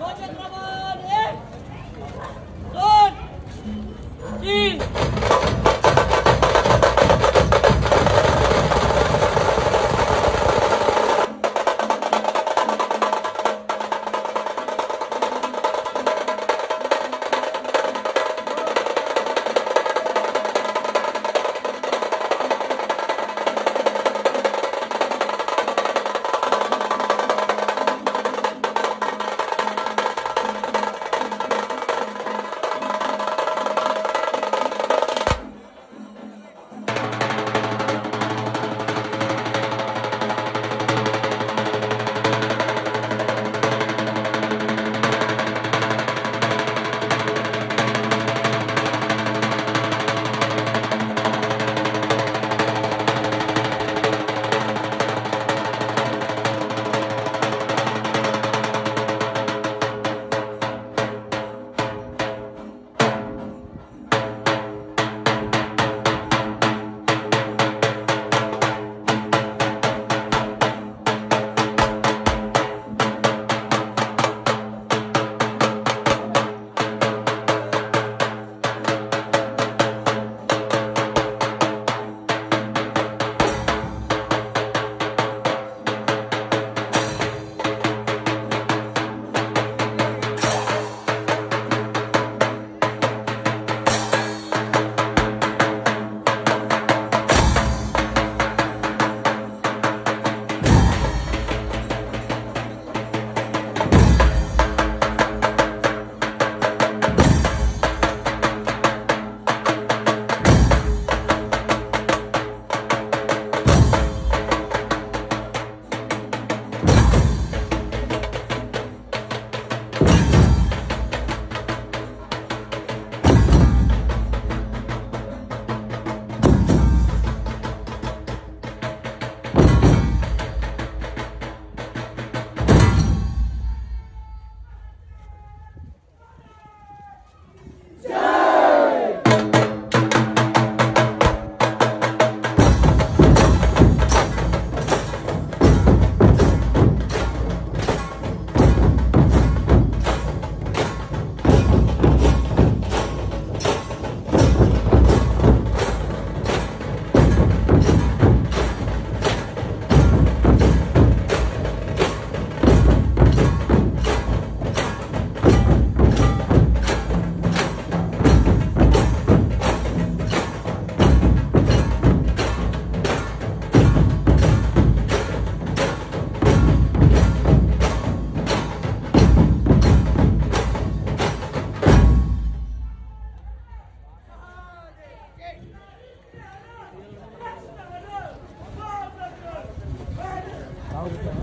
Eh! Son! Di! Okay.